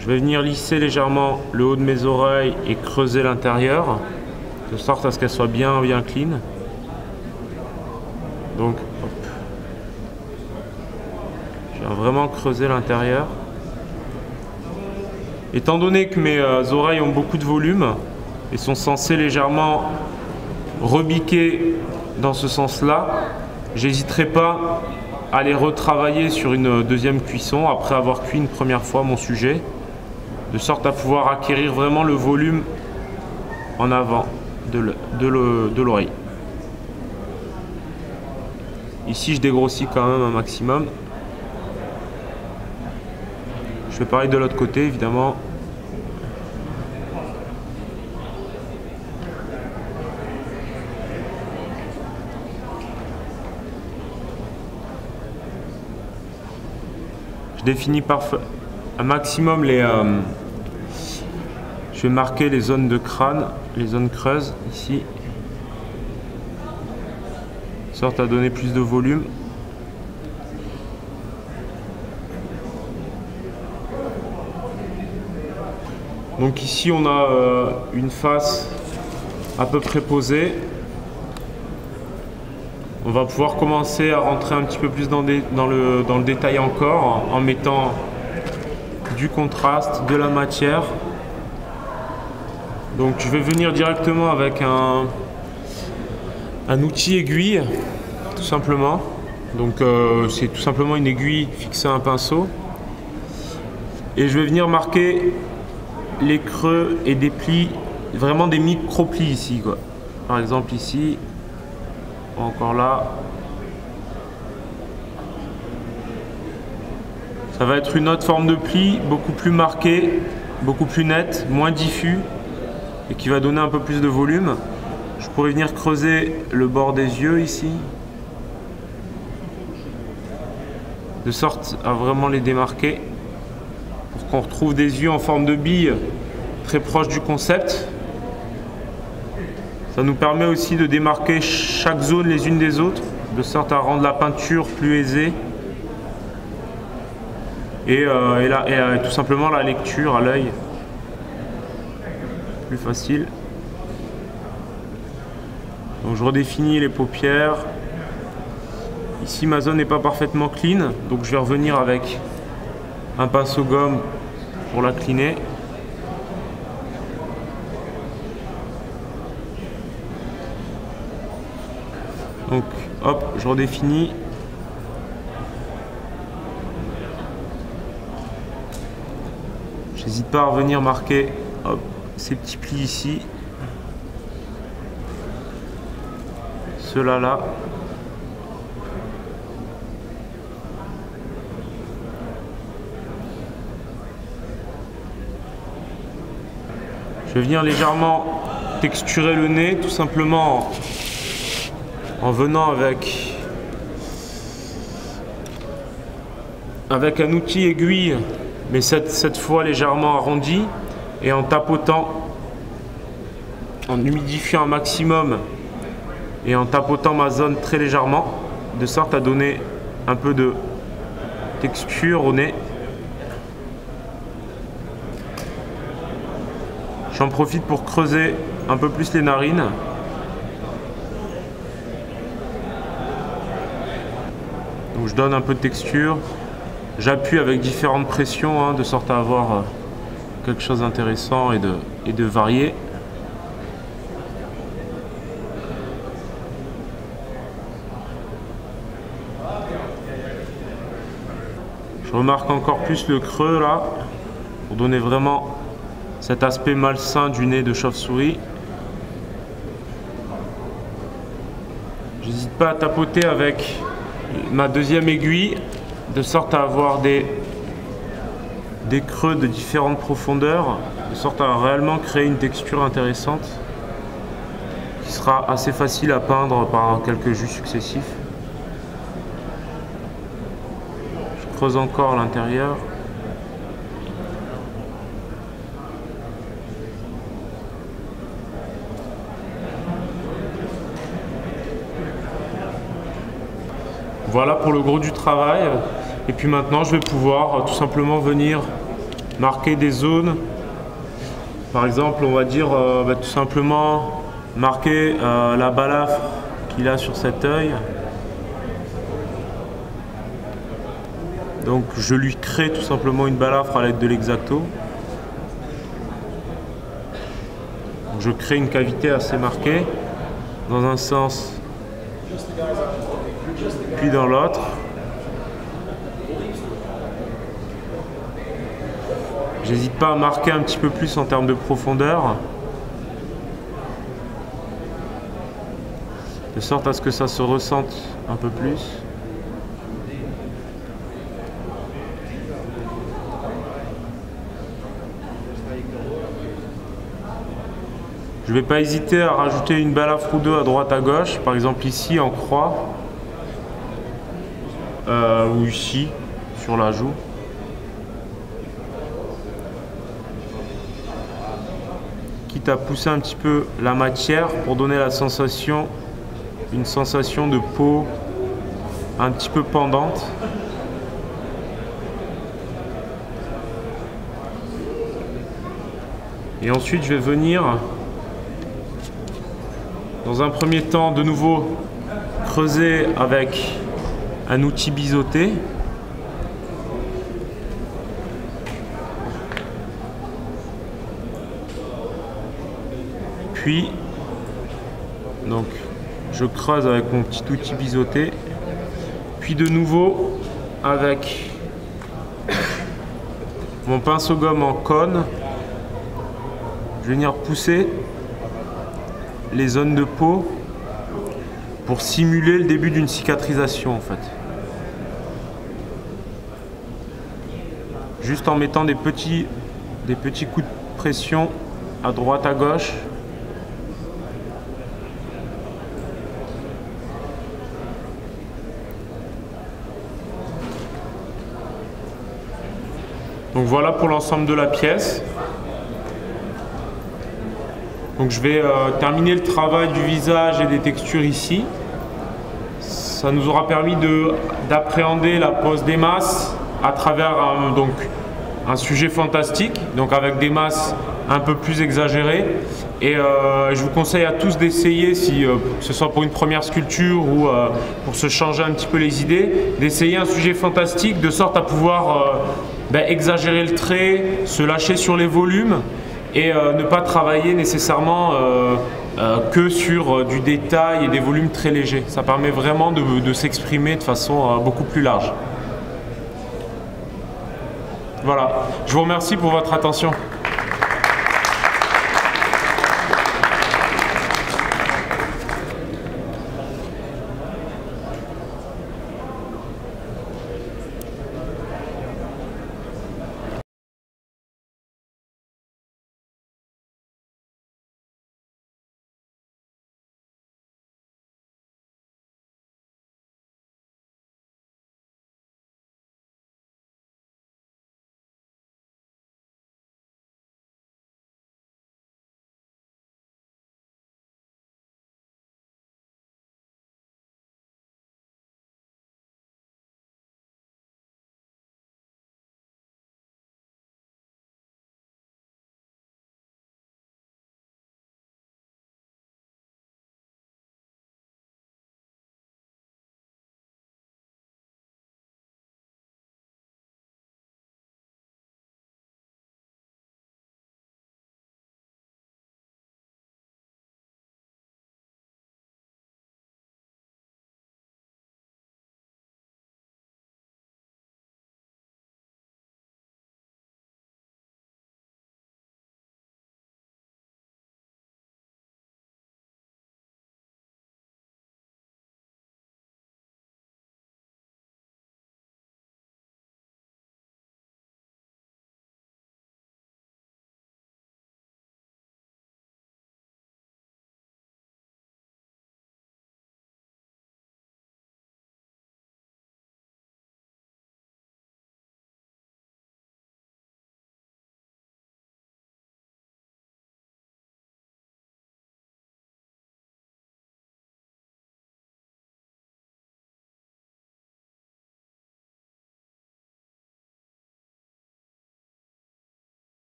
Je vais venir lisser légèrement le haut de mes oreilles et creuser l'intérieur de sorte à ce qu'elle soit bien bien clean. Donc Je viens vraiment creuser l'intérieur. Étant donné que mes euh, oreilles ont beaucoup de volume et sont censées légèrement rebiquer dans ce sens-là, j'hésiterai pas à les retravailler sur une deuxième cuisson après avoir cuit une première fois mon sujet, de sorte à pouvoir acquérir vraiment le volume en avant de l'oreille. Ici, je dégrossis quand même un maximum. Je fais pareil de l'autre côté, évidemment. Je définis parfois un maximum les... Euh, je vais marquer les zones de crâne, les zones creuses ici. Sorte à donner plus de volume. Donc ici on a euh, une face à peu près posée. On va pouvoir commencer à rentrer un petit peu plus dans, le, dans le détail encore en mettant du contraste, de la matière. Donc je vais venir directement avec un, un outil aiguille, tout simplement. Donc euh, c'est tout simplement une aiguille fixée à un pinceau. Et je vais venir marquer les creux et des plis, vraiment des micro-plis ici. Quoi. Par exemple ici, encore là. Ça va être une autre forme de pli, beaucoup plus marquée, beaucoup plus nette, moins diffus et qui va donner un peu plus de volume. Je pourrais venir creuser le bord des yeux ici, de sorte à vraiment les démarquer qu'on retrouve des yeux en forme de bille très proche du concept. Ça nous permet aussi de démarquer chaque zone les unes des autres, de sorte à rendre la peinture plus aisée et, euh, euh, tout simplement la lecture à l'œil plus facile. Donc je redéfinis les paupières. Ici ma zone n'est pas parfaitement clean, donc je vais revenir avec un pinceau gomme pour la cleaner. Donc hop, je redéfinis. J'hésite pas à revenir marquer ces petits plis ici. Ceux-là là. Je vais venir légèrement texturer le nez, tout simplement en, venant avec, avec un outil aiguille, mais cette, cette fois légèrement arrondi et en tapotant, en humidifiant un maximum et en tapotant ma zone très légèrement, de sorte à donner un peu de texture au nez. J'en profite pour creuser un peu plus les narines. Donc je donne un peu de texture. J'appuie avec différentes pressions hein, de sorte à avoir euh, quelque chose d'intéressant et de, et de varié. Je remarque encore plus le creux là, pour donner vraiment cet aspect malsain du nez de chauve-souris. J'hésite pas à tapoter avec ma deuxième aiguille, de sorte à avoir des des creux de différentes profondeurs, de sorte à réellement créer une texture intéressante qui sera assez facile à peindre par quelques jus successifs. Je creuse encore l'intérieur. Voilà pour le gros du travail. Et puis maintenant, je vais pouvoir tout simplement venir marquer des zones. Par exemple, on va dire euh, bah, tout simplement marquer euh, la balafre qu'il a sur cet œil. Donc je lui crée tout simplement une balafre à l'aide de l'exacto. Je crée une cavité assez marquée dans un sens puis dans l'autre. J'hésite pas à marquer un petit peu plus en termes de profondeur. De sorte à ce que ça se ressente un peu plus. Je ne vais pas hésiter à rajouter une balafre ou deux à droite à gauche, par exemple ici en croix, euh, ou ici sur la joue. à pousser un petit peu la matière pour donner la sensation, une sensation de peau un petit peu pendante. Et ensuite, je vais venir, dans un premier temps, de nouveau creuser avec un outil biseauté. Puis, donc, je creuse avec mon petit outil biseauté. Puis de nouveau, avec mon pinceau gomme en cône, je vais venir pousser les zones de peau pour simuler le début d'une cicatrisation en fait. Juste en mettant des petits, des petits coups de pression à droite à gauche. Donc voilà pour l'ensemble de la pièce. Donc je vais euh, terminer le travail du visage et des textures ici. Ça nous aura permis d'appréhender la pose des masses à travers un, donc, un sujet fantastique, donc avec des masses un peu plus exagérées. Et euh, je vous conseille à tous d'essayer, si euh, ce soit pour une première sculpture ou pour se changer un petit peu les idées, d'essayer un sujet fantastique de sorte à pouvoir ben, exagérer le trait, se lâcher sur les volumes et euh, ne pas travailler nécessairement euh, euh, que sur du détail et des volumes très légers. Ça permet vraiment de, s'exprimer de façon beaucoup plus large. Voilà, je vous remercie pour votre attention.